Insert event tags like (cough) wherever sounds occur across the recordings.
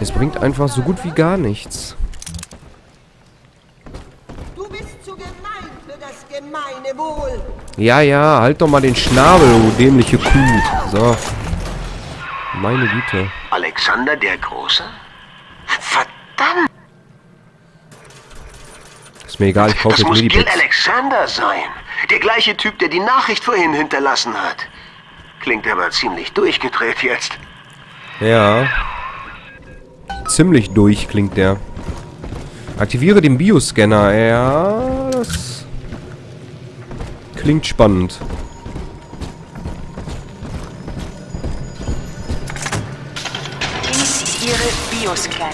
Es bringt einfach so gut wie gar nichts. Du bist zu gemein für das gemeine Wohl. Ja, ja, halt doch mal den Schnabel, du dämliche Kuh. So. Meine Güte. Alexander der Große? Verdammt! Ist mir egal, ich kaufe Das jetzt muss Gil Medipacks. Alexander sein. Der gleiche Typ, der die Nachricht vorhin hinterlassen hat. Klingt aber ziemlich durchgedreht jetzt. Ja. Ziemlich durch klingt der. Aktiviere den Bioscanner. Ja, das klingt spannend. Initiiere Bioscan.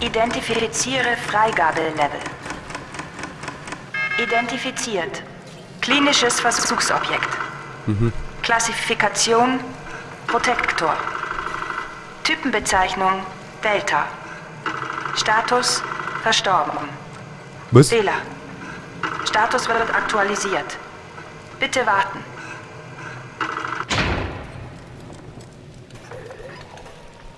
Identifiziere Freigabelevel. Identifiziert. Klinisches Versuchsobjekt. Klassifikation Protektor. Typenbezeichnung Delta. Status verstorben. Was? Fehler. Status wird aktualisiert. Bitte warten.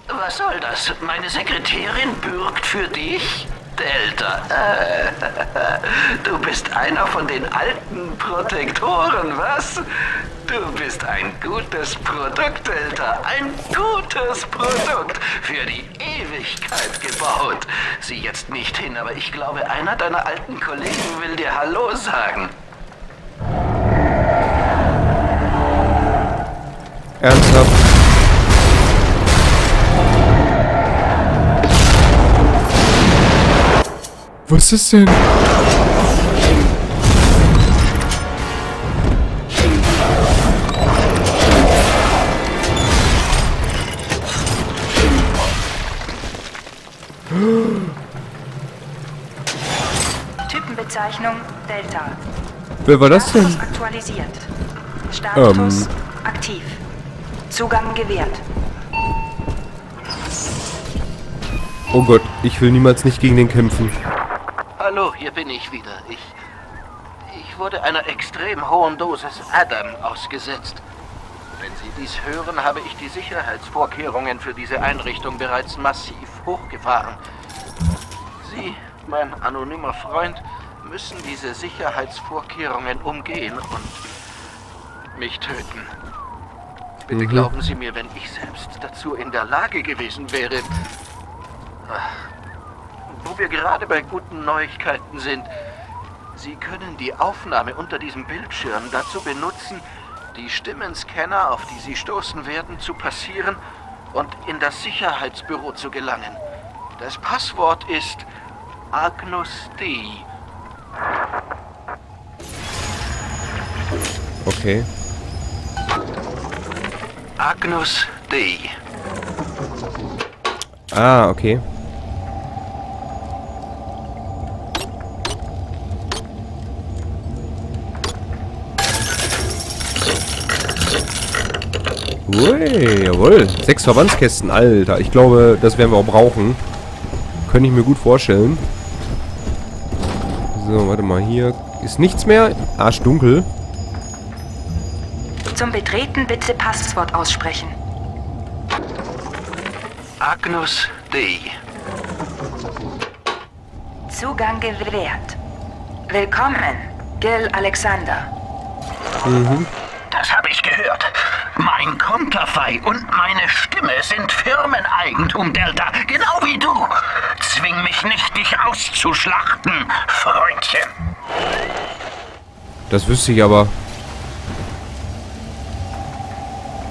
Was soll das? Meine Sekretärin bürgt für dich? Delta. (laughs) Du bist einer von den alten Protektoren, was? Du bist ein gutes Produkt, Delta. Ein gutes Produkt. Für die Ewigkeit gebaut. Sieh jetzt nicht hin, aber ich glaube, einer deiner alten Kollegen will dir Hallo sagen. Ernsthaft? Was ist denn? Wer war das Status denn? aktualisiert. Status Ähm. aktiv. Zugang gewährt. Oh Gott, ich will niemals nicht gegen den kämpfen. Hallo, hier bin ich wieder. Ich. Ich wurde einer extrem hohen Dosis Adam ausgesetzt. Wenn Sie dies hören, habe ich die Sicherheitsvorkehrungen für diese Einrichtung bereits massiv hochgefahren. Sie, mein anonymer Freund, müssen diese Sicherheitsvorkehrungen umgehen und mich töten. Bitte glauben Sie mir, wenn ich selbst dazu in der Lage gewesen wäre. Wo wir gerade bei guten Neuigkeiten sind. Sie können die Aufnahme unter diesem Bildschirm dazu benutzen, die Stimmenscanner, auf die Sie stoßen werden, zu passieren und in das Sicherheitsbüro zu gelangen. Das Passwort ist Agnus Dei. Okay. Agnus Dei. Ah, okay. Ui, jawohl. Sechs Verbandskästen, Alter. Ich glaube, das werden wir auch brauchen. Könnte ich mir gut vorstellen. So, warte mal. Hier ist nichts mehr. Arschdunkel. Zum Betreten bitte Passwort aussprechen. Agnus Dei. Zugang gewährt. Willkommen, Gil Alexander. Das habe ich gehört. Mein Konterfei und meine Stimme sind Firmeneigentum, Delta. Genau wie du. Zwing mich nicht, dich auszuschlachten, Freundchen. Das wüsste ich aber.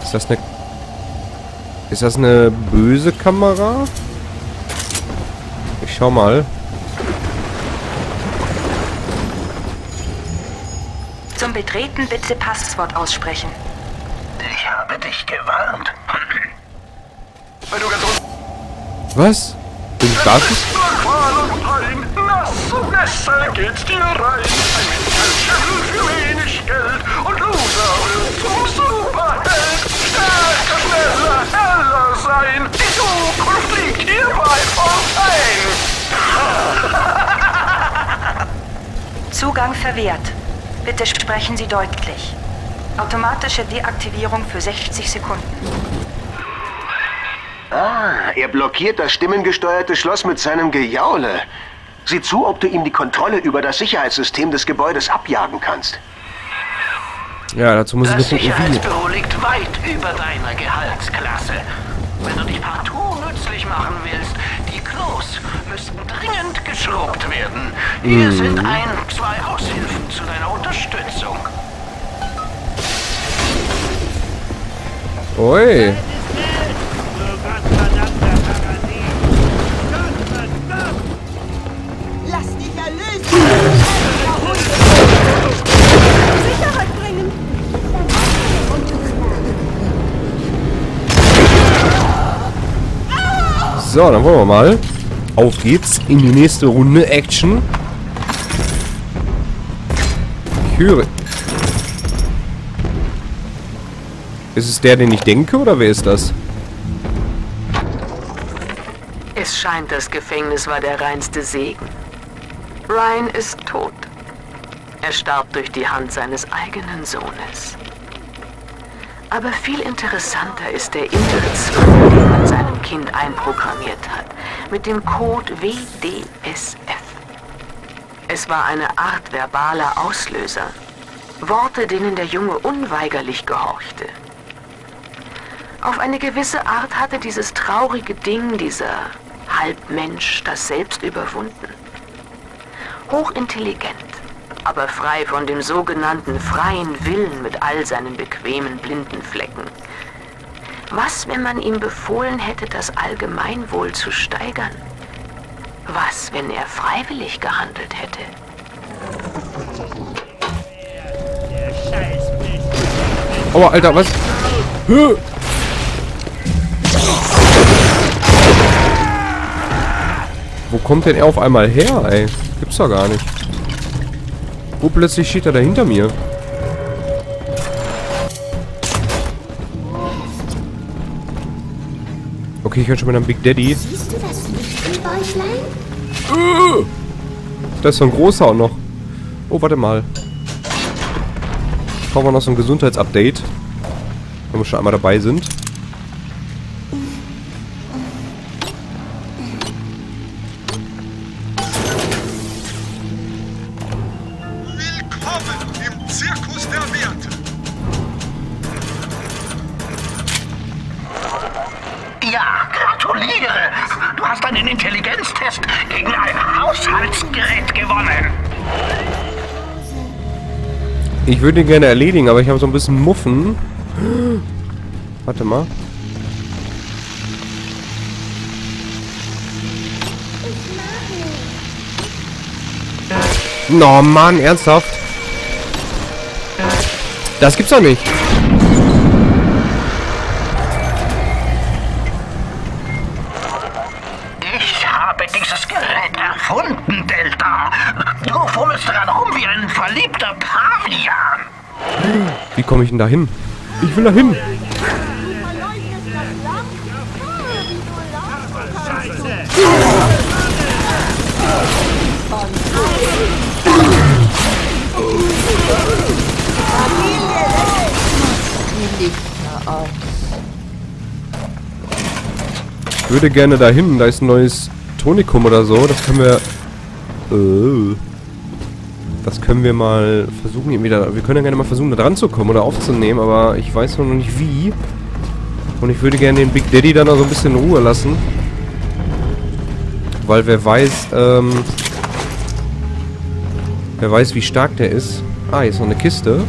Ist das eine... Ist das eine böse Kamera? Ich schau mal. Zum Betreten bitte Passwort aussprechen. Ich habe dich gewarnt. Was? Bin ich hierbei Fontaine. Zugang verwehrt. Bitte sprechen Sie deutlich. Automatische Deaktivierung für 60 Sekunden. Ah, er blockiert das stimmengesteuerte Schloss mit seinem Gejaule. Sieh zu, ob du ihm die Kontrolle über das Sicherheitssystem des Gebäudes abjagen kannst. Ja, dazu muss ich Das gucken, wie. Sicherheitsbüro liegt weit über deiner Gehaltsklasse. Wenn du dich partout nützlich machen willst, die Klos müssten dringend geschrubbt werden. Hier Mhm. sind ein, zwei Aushilfen zu deiner Unterstützung. Ui. So, dann wollen wir mal. Auf geht's in die nächste Runde Action. Ich höre. Ist es der, den ich denke, oder wer ist das? Es scheint, das Gefängnis war der reinste Segen. Ryan ist tot. Er starb durch die Hand seines eigenen Sohnes. Aber viel interessanter ist der innere Kind einprogrammiert hat, mit dem Code WDSF. Es war eine Art verbaler Auslöser. Worte, denen der Junge unweigerlich gehorchte. Auf eine gewisse Art hatte dieses traurige Ding, dieser Halbmensch, das selbst überwunden. Hochintelligent, aber frei von dem sogenannten freien Willen mit all seinen bequemen blinden Flecken. Was, wenn man ihm befohlen hätte, das Allgemeinwohl zu steigern? Was, wenn er freiwillig gehandelt hätte? Aua, Alter, was? Hö! Wo kommt denn er auf einmal her, ey? Gibt's doch gar nicht. Wo plötzlich steht er da hinter mir? Okay, ich höre schon mal einen Big Daddy. Siehst du das Licht im Bäuchlein? Da ist so ein großer auch noch. Oh, warte mal. Schauen wir noch so ein Gesundheitsupdate. Wenn wir schon einmal dabei sind. Hast einen Intelligenztest gegen ein Haushaltsgerät gewonnen. Ich würde ihn gerne erledigen, aber ich habe so ein bisschen Muffen. Warte mal. No, Mann, ernsthaft? Das gibt's doch nicht. Delta. Du fummelst daran rum wie ein verliebter Pavian. Wie komme ich denn da hin? Ich will da hin. Ich würde gerne da hin. Da ist ein neues Tonikum oder so. Das können wir... Äh, das können wir mal versuchen, da... Wir können ja gerne mal versuchen, da dran zu kommen oder aufzunehmen, aber ich weiß noch nicht wie. Und ich würde gerne den Big Daddy dann auch so ein bisschen in Ruhe lassen. Weil wer weiß, ähm... Wer weiß, wie stark der ist. Ah, hier ist noch eine Kiste.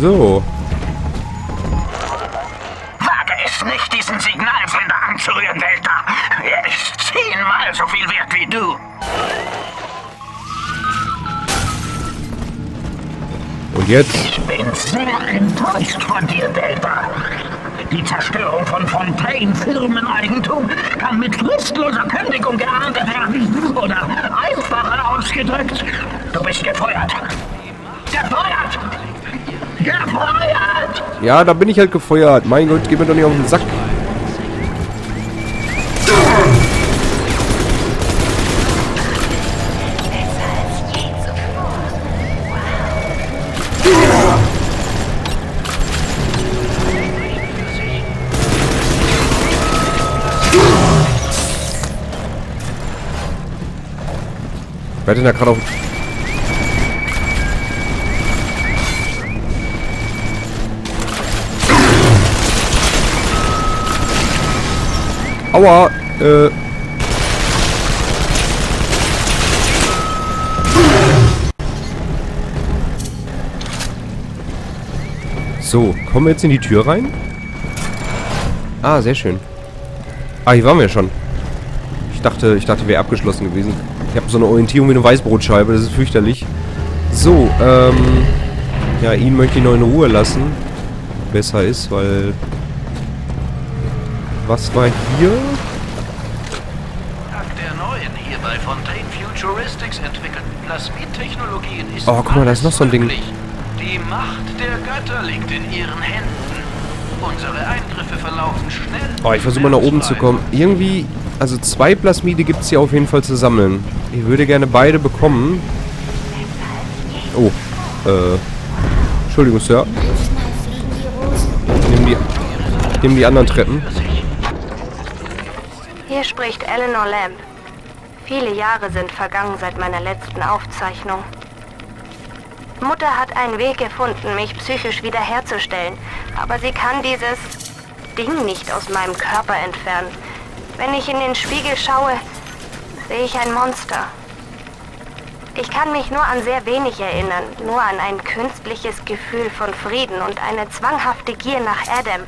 So. Du. Und jetzt? Ich bin sehr enttäuscht von dir, Delta. Die Zerstörung von Fontaine Firmeneigentum kann mit fristloser Kündigung geahndet werden. Oder einfacher ausgedrückt, du bist gefeuert. Gefeuert! Gefeuert! Ja, da bin ich halt gefeuert. Mein Gott, geh mir doch nicht auf den Sack. Wer hat denn da gerade auf... Aua, äh... So, kommen wir jetzt in die Tür rein? Ah, sehr schön. Ah, hier waren wir schon. Ich dachte, ich dachte, wäre abgeschlossen gewesen. Ich habe so eine Orientierung wie eine Weißbrotscheibe, das ist fürchterlich. So, ähm... Ja, ihn möchte ich noch in Ruhe lassen. Besser ist, weil... Was war hier? Dank der neuen hier bei Fontaine Futuristics entwickelten Plasmid-Technologien ist Oh, guck mal, da ist noch so ein Ding. Die Macht der Götter liegt in ihren Händen. Unsere Eingriffe verlaufen schnell. Oh, ich versuche mal nach oben zu kommen. Irgendwie, also zwei Plasmide gibt es hier auf jeden Fall zu sammeln. Ich würde gerne beide bekommen. Oh, äh... Entschuldigung, Sir. Fliegen die nehm die anderen Treppen. Hier spricht Eleanor Lamb. Viele Jahre sind vergangen seit meiner letzten Aufzeichnung. Mutter hat einen Weg gefunden, mich psychisch wiederherzustellen, aber sie kann dieses Ding nicht aus meinem Körper entfernen. Wenn ich in den Spiegel schaue, sehe ich ein Monster. Ich kann mich nur an sehr wenig erinnern, nur an ein künstliches Gefühl von Frieden und eine zwanghafte Gier nach Adam.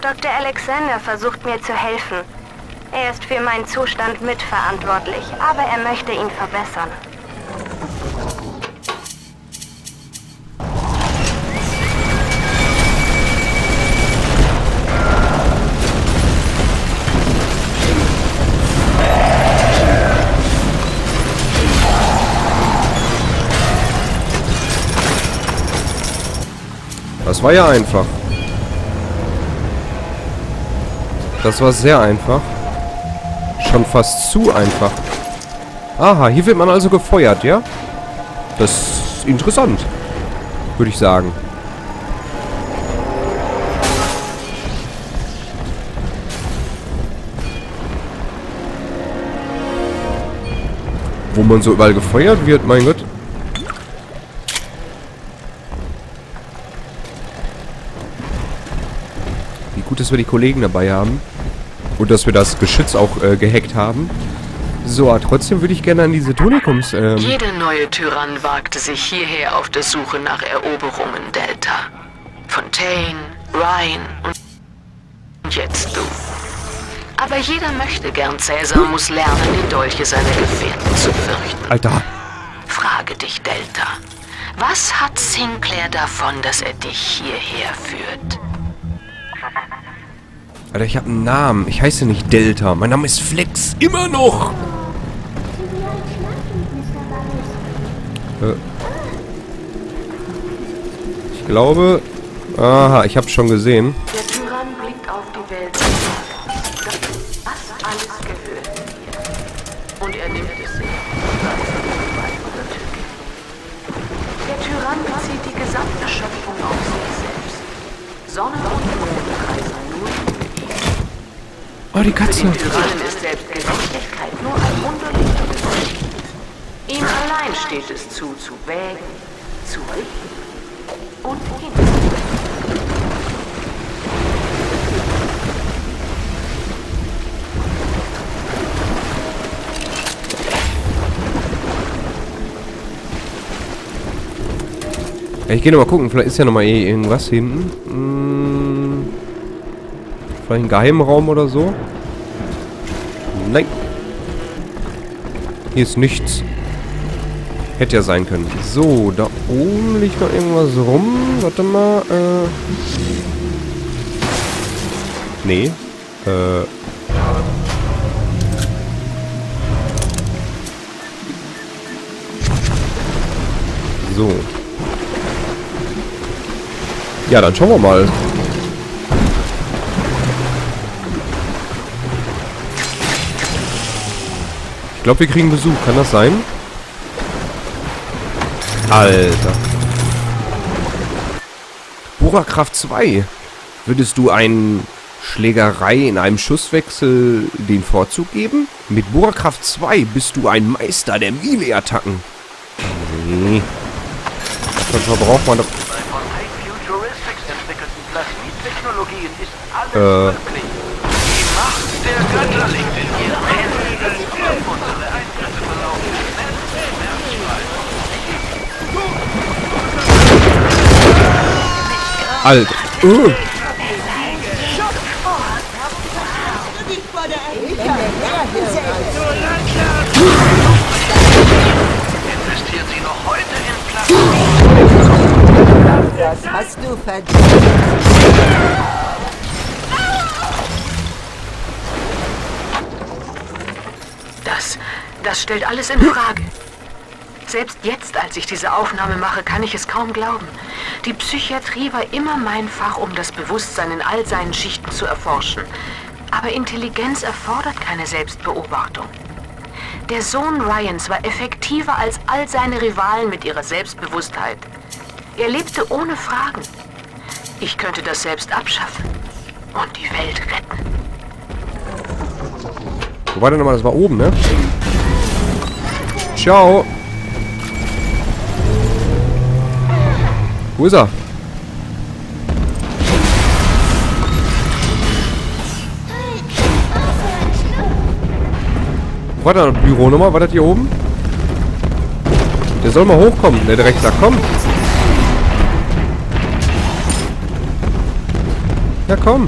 Dr. Alexander versucht mir zu helfen. Er ist für meinen Zustand mitverantwortlich, aber er möchte ihn verbessern. Das war ja einfach. Das war sehr einfach. Schon fast zu einfach. Aha, hier wird man also gefeuert, ja? Das ist interessant. Würde ich sagen. Wo man so überall gefeuert wird, mein Gott. Gut, dass wir die Kollegen dabei haben. Und dass wir das Geschütz auch äh, gehackt haben. So, aber trotzdem würde ich gerne an diese Tonikums... Ähm, Jeder neue Tyrann wagte sich hierher auf der Suche nach Eroberungen Delta. Fontaine, Ryan und jetzt du. Aber jeder möchte gern. Cäsar muss lernen, die Dolche seiner Gefährten zu fürchten. Alter. Frage dich, Delta. Was hat Sinclair davon, dass er dich hierher führt? Alter, ich habe einen Namen. Ich heiße nicht Delta. Mein Name ist Flex. Immer noch. Äh. Ich glaube... Aha, ich hab's schon gesehen. Der Tyrann blickt auf die Welt. Das alles gehört mir. Und er nimmt es sich. Der Tyrann bezieht die gesamte Schöpfung auf sich selbst. Sonne und Oh, die Katze. Ihm allein steht es zu, zu wägen, zu richten und hinzunehmen. Ja, ich gehe nochmal gucken. Vielleicht ist ja nochmal eh irgendwas hinten. Hm. Vielleicht ein Geheimraum oder so. Nein. Hier ist nichts. Hätte ja sein können. So, da oben liegt noch irgendwas rum. Warte mal. Äh. Nee. Äh. So. Ja, dann schauen wir mal. Glaube, wir kriegen Besuch. Kann das sein? Alter. Bohrerkraft 2. Würdest du einen Schlägerei in einem Schusswechsel den Vorzug geben? Mit Bohrkraft 2 bist du ein Meister der Melee-Attacken. Nee. Dann verbraucht man doch... Äh. Die Macht der Götter liegt in Alter. Uh. Nicht vor der Erhebung. Investiert sie noch heute in Plasmid. Das hast du verdient. Das, das stellt alles in Frage. Selbst jetzt, als ich diese Aufnahme mache, kann ich es kaum glauben. Die Psychiatrie war immer mein Fach, um das Bewusstsein in all seinen Schichten zu erforschen. Aber Intelligenz erfordert keine Selbstbeobachtung. Der Sohn Ryans war effektiver als all seine Rivalen mit ihrer Selbstbewusstheit. Er lebte ohne Fragen. Ich könnte das selbst abschaffen und die Welt retten. Wo war der nochmal? Das war oben, ne? Ciao. Wo ist er? Wo war der Büronummer? War das hier oben? Der soll mal hochkommen. Der direkt sagt, komm. Ja, komm.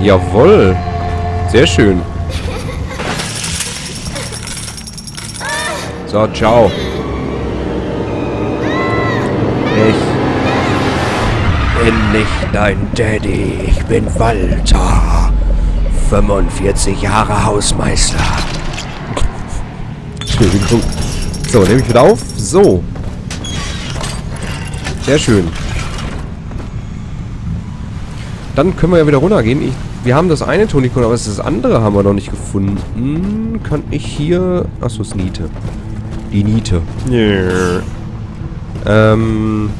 Jawoll. Sehr schön. So, ciao. Ich bin nicht dein Daddy. Ich bin Walter. 45 Jahre Hausmeister. Entschuldigung. So, nehme ich wieder auf. So. Sehr schön. Dann können wir ja wieder runtergehen. Ich, wir haben das eine Tonikon, aber das andere haben wir noch nicht gefunden. Kann ich hier... Achso, ist Niete. Die Niete. Ähm...